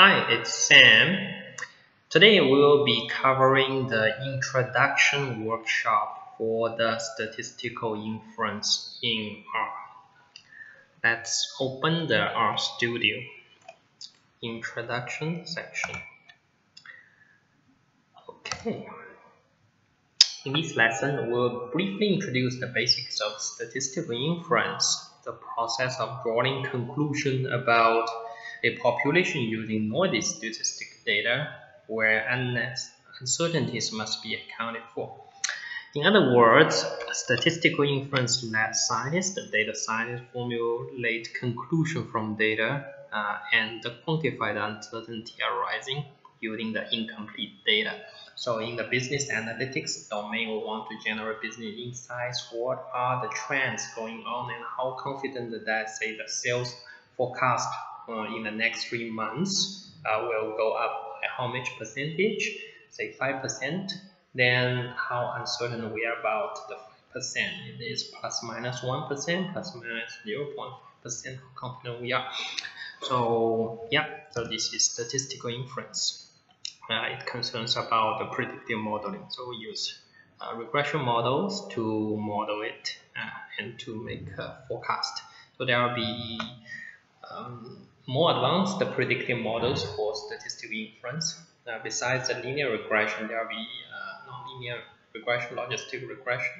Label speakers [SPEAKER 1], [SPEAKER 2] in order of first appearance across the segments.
[SPEAKER 1] Hi, it's Sam. Today we will be covering the introduction workshop for the statistical inference in R. Let's open the R Studio introduction section. Okay. In this lesson, we'll briefly introduce the basics of statistical inference, the process of drawing conclusion about a population using noisy statistic data where uncertainties must be accounted for. In other words, statistical inference led scientists, the data scientists formulate conclusion from data uh, and quantify the uncertainty arising using the incomplete data. So in the business analytics domain, we want to generate business insights. What are the trends going on and how confident that, say, the sales forecast uh, in the next three months uh, will go up by how much percentage, say 5%, then how uncertain we are about the 5%. It is plus minus 1, plus minus 0.5% how confident we are. So yeah, so this is statistical inference. Uh, it concerns about the predictive modeling. So we use uh, regression models to model it uh, and to make a forecast. So there will be um, more advanced predictive models for statistical inference. Uh, besides the linear regression, there will be uh, nonlinear regression, logistic regression,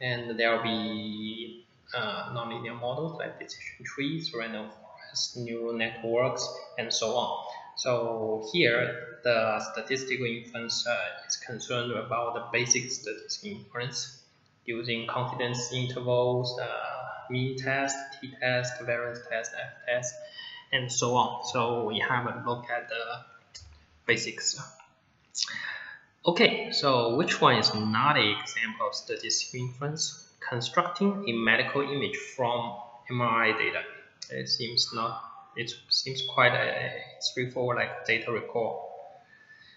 [SPEAKER 1] and there will be uh, nonlinear models like decision trees, random forest, neural networks, and so on. So here, the statistical inference uh, is concerned about the basic statistical inference using confidence intervals, uh, mean test, t-test, variance test, f-test, and so on. So we have a look at the basics. Okay, so which one is not an example of statistical inference? Constructing a medical image from MRI data. It seems not. It seems quite a straightforward like data recall.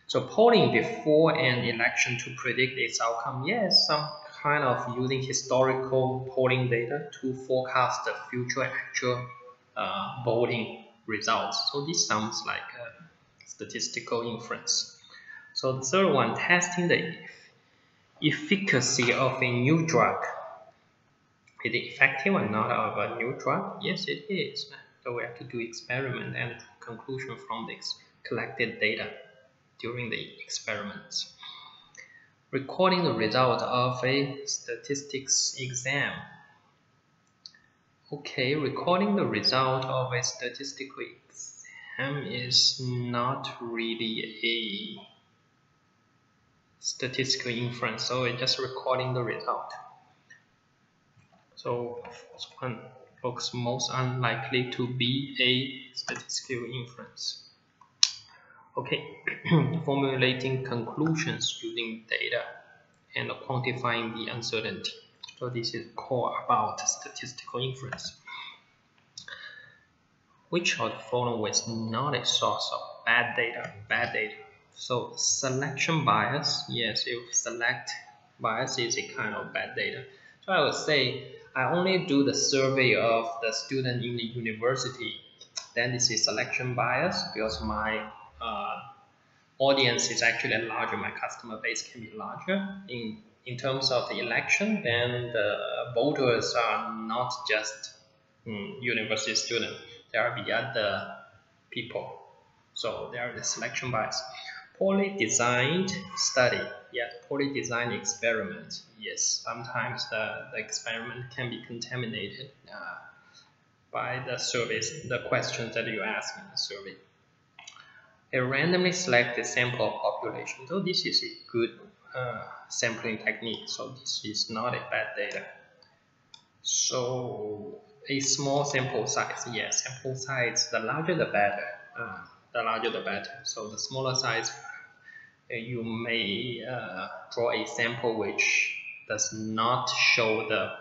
[SPEAKER 1] So polling before an election to predict its outcome. Yes, some kind of using historical polling data to forecast the future actual uh, voting results. So this sounds like a statistical inference. So the third one, testing the efficacy of a new drug. Is it effective or not of a new drug? Yes, it is. So we have to do experiment and conclusion from the collected data during the experiments. Recording the result of a statistics exam Okay, recording the result of a statistical exam is not really a statistical inference, so it's just recording the result. So first one looks most unlikely to be a statistical inference. Okay, formulating conclusions using data and quantifying the uncertainty. So this is called about statistical inference. Which of the following is not a source of bad data? Bad data. So selection bias, yes, if select bias is a kind of bad data. So I would say I only do the survey of the student in the university. Then this is selection bias because my uh, audience is actually larger, my customer base can be larger. In in terms of the election, then the voters are not just mm, university students. There are the other people. So there is a selection bias. Poorly designed study. Yes, poorly designed experiment. Yes, sometimes the, the experiment can be contaminated uh, by the surveys, the questions that you ask in the survey. A randomly selected sample population. So this is a good uh, sampling technique. So this is not a bad data. So a small sample size, yes, sample size, the larger the better. Uh, the larger the better. So the smaller size, uh, you may uh, draw a sample which does not show the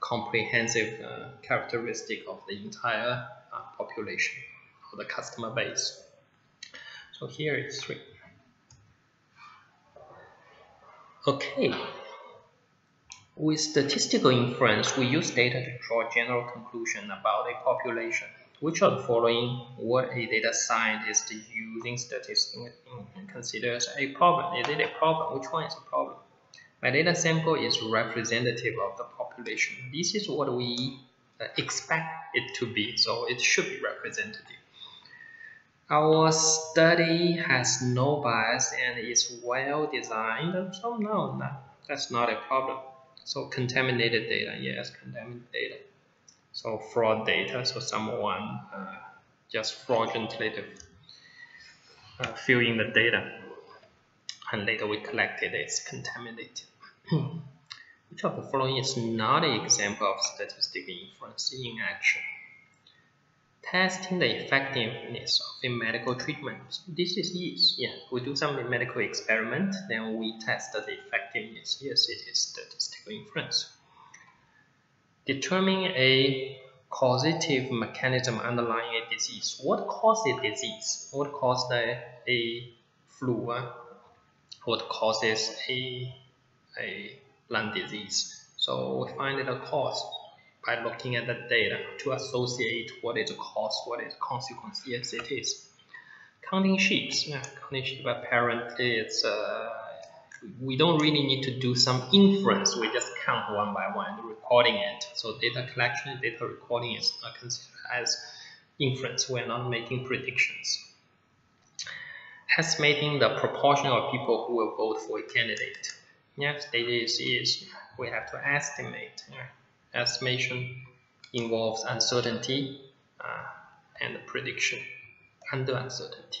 [SPEAKER 1] comprehensive uh, characteristic of the entire uh, population or the customer base. So here is three. Okay. With statistical inference, we use data to draw general conclusion about a population. which of the following what a data scientist using statistics considers a problem? Is it a problem? Which one is a problem? My data sample is representative of the population. This is what we uh, expect it to be, so it should be representative. Our study has no bias and is well designed, so no, no that's not a problem. So contaminated data, yes, contaminated data. So fraud data, so someone uh, just fraudulently uh, fill in the data and later we collected it, it's contaminated. Which of the following is not an example of statistical inference in action? Testing the effectiveness of a medical treatment. So This is yes, yeah. We do some medical experiment, then we test the effectiveness. Yes, it is statistical inference. Determine a causative mechanism underlying a disease. What causes disease? What causes a, a flu? What causes a, a lung disease? So we find the cause by looking at the data to associate what is the cause, what is the consequence. Yes, it is. Counting sheep. Yeah, counting sheep apparently it's uh, we don't really need to do some inference. We just count one by one, recording it. So data collection, data recording is considered as inference. We're not making predictions. Estimating the proportion of people who will vote for a candidate. Yes, data is, is we have to estimate. Yeah. Estimation involves uncertainty uh, and prediction under uncertainty.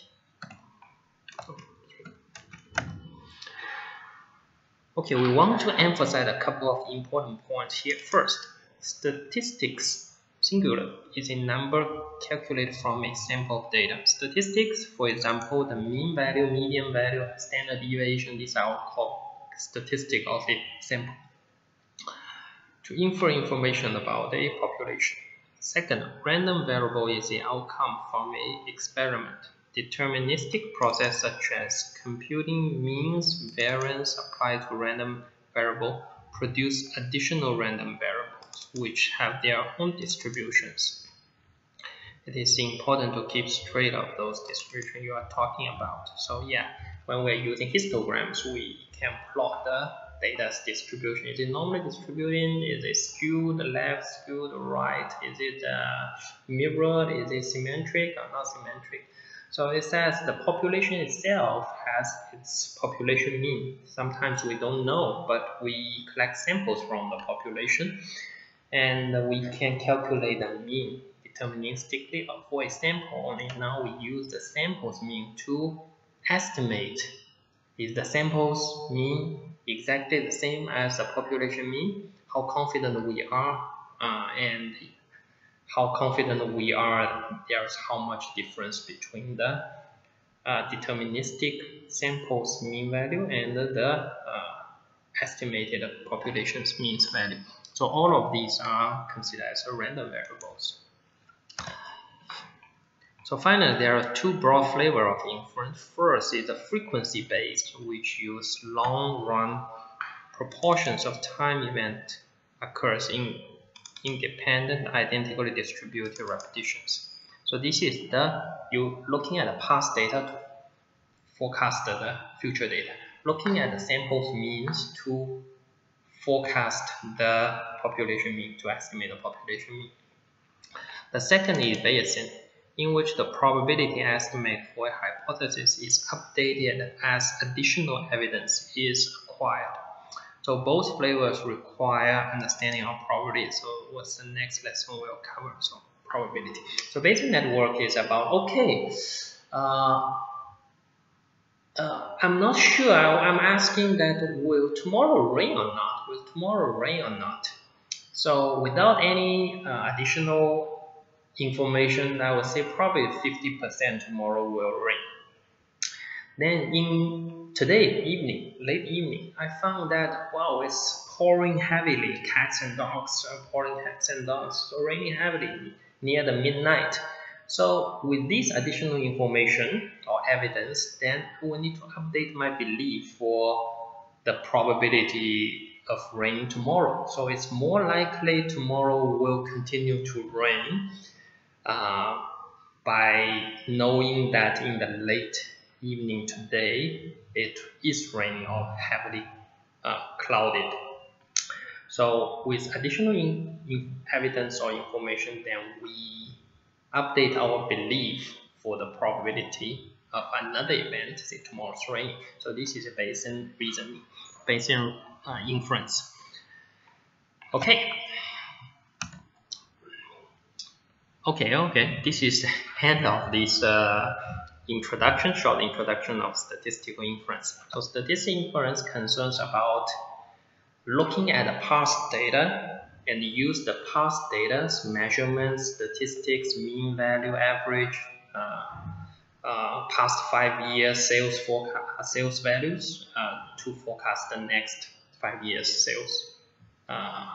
[SPEAKER 1] Okay, we want to emphasize a couple of important points here. First, statistics singular is a number calculated from a sample of data. Statistics, for example, the mean value, median value, standard deviation, these are all called statistics of a sample to infer information about a population. Second, random variable is the outcome from an experiment deterministic process such as computing means variance applied to random variable produce additional random variables which have their own distributions. It is important to keep straight of those distributions you are talking about. So yeah, when we're using histograms, we can plot the data's distribution. Is it normally distributing? Is it skewed left, skewed right? Is it uh, mirrored? Is it symmetric or not symmetric? So it says the population itself has its population mean. Sometimes we don't know, but we collect samples from the population and we can calculate the mean deterministically for a sample only. Now we use the samples mean to estimate is the samples mean exactly the same as the population mean, how confident we are, uh, and how confident we are there's how much difference between the uh, deterministic samples mean value and the uh, estimated population's mean value. So all of these are considered as random variables. So finally, there are two broad flavor of inference. First is the frequency based, which use long run proportions of time event occurs in independent identically distributed repetitions. So this is the you looking at the past data to forecast the future data. Looking at the samples means to forecast the population mean to estimate the population mean. The second is Bayesian, in which the probability estimate for a hypothesis is updated as additional evidence is acquired. So both flavors require understanding of probability. So what's the next lesson we'll cover? So probability. So Bayesian network is about, okay, uh, uh, I'm not sure. I'm asking that will tomorrow rain or not? Will tomorrow rain or not? So without any uh, additional information, I would say probably 50% tomorrow will rain. Then in today evening, late evening, I found that wow, it's pouring heavily. Cats and dogs are pouring cats and dogs, so raining heavily near the midnight. So with this additional information or evidence, then we need to update my belief for the probability of rain tomorrow. So it's more likely tomorrow will continue to rain uh, by knowing that in the late evening today it is raining or heavily uh, clouded. So with additional in, in evidence or information, then we update our belief for the probability of another event, say tomorrow's rain. So this is a Bayesian reasoning, Bayesian uh, inference. Okay. Okay, okay. This is the end of this uh, introduction, short introduction of statistical inference. So statistical inference concerns about looking at the past data and use the past data's measurements, statistics, mean value, average, uh, uh, past five years sales forecast, sales values uh, to forecast the next five years sales uh,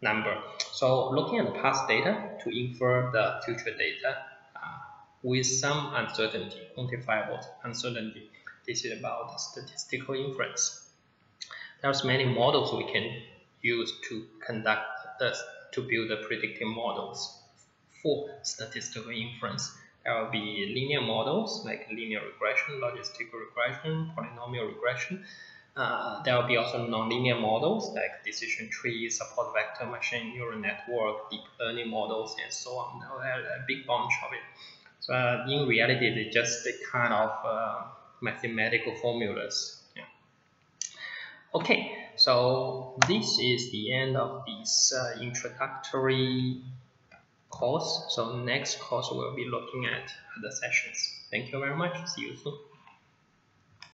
[SPEAKER 1] number. So looking at the past data to infer the future data uh, with some uncertainty, quantifiable uncertainty. This is about statistical inference. There's many models we can use to conduct this, to build the predictive models for statistical inference. There will be linear models like linear regression, logistic regression, polynomial regression. Uh, there will be also nonlinear models like decision trees, support vector machine, neural network, deep learning models, and so on. A big bunch of it. So uh, in reality, it's just kind of uh, mathematical formulas. Yeah. Okay, so this is the end of this uh, introductory course. So next course we'll be looking at other sessions. Thank you very much. See you soon.